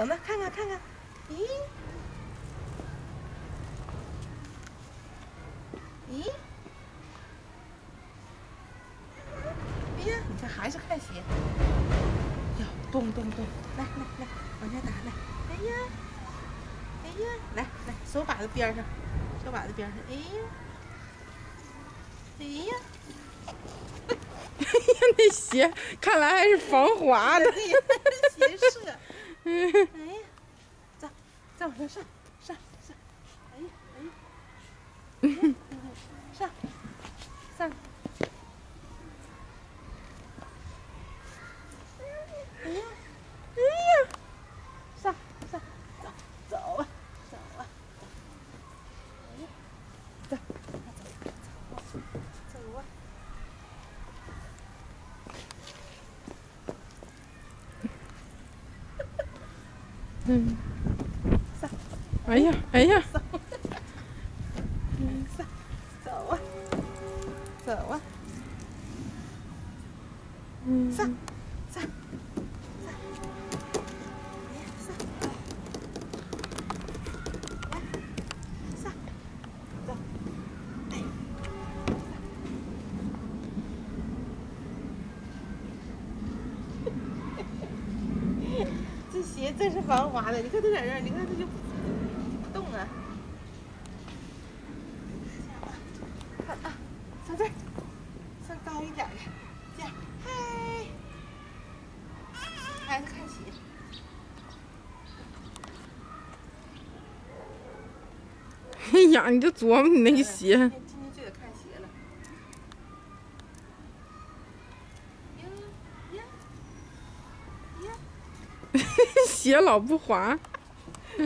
等等，看看看看，咦？咦？哎呀，你看还是看鞋。哟，动动动，来来来，往下打来。哎呀，哎呀，来来，手把子边上，手把子边上。哎呀，哎呀，哎呀，那鞋看来还是防滑的。鞋哎呀，走再往上上上上。哎呀，哎呀，上上走走啊走啊，哎呀，走走走走啊。嗯，上，哎呀哎呀，上，上，走啊走啊，嗯，上上。这鞋真是防滑的，你看它在这儿，你看它就不动啊。看啊，上这儿，上高一点的，这样，嗨，孩子看鞋。哎呀，你就琢磨你那个鞋。今天就得看鞋了。呀呀呀！鞋老不滑。